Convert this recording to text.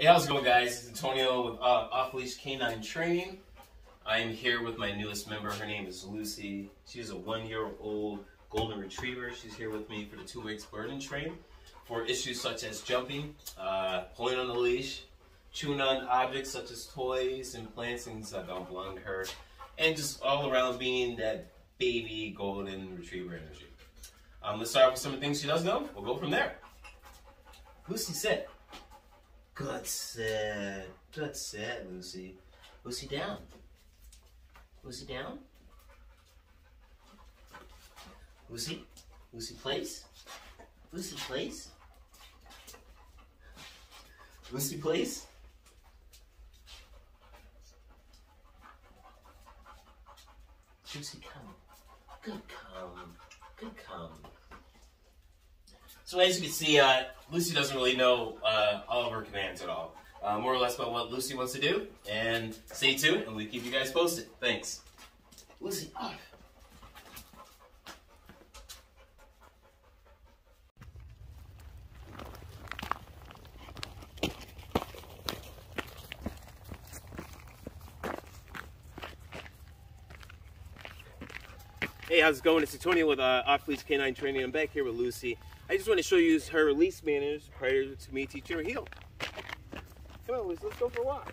Hey, how's it going, guys? It's Antonio with uh, Off Leash K9 Training. I'm here with my newest member. Her name is Lucy. She's a one year old golden retriever. She's here with me for the two weeks board and train for issues such as jumping, uh, pulling on the leash, chewing on objects such as toys and plants, things that don't belong to her, and just all around being that baby golden retriever energy. Um, let's start with some of the things she does know. We'll go from there. Lucy sit. Good sit. Good sit, Lucy. Lucy down. Lucy down. Lucy. Lucy place. Lucy place. Lucy place. Lucy come. Good come. Good come. So as you can see, uh, Lucy doesn't really know uh, all of her commands at all. Uh, more or less about what Lucy wants to do. And stay tuned, and we'll keep you guys posted. Thanks. Lucy, off. Hey, how's it going? It's Antonio with uh, Off Leash K9 Training. I'm back here with Lucy. I just want to show you her release manners prior to me teaching her heel. Come on, Lucy, let's go for a walk.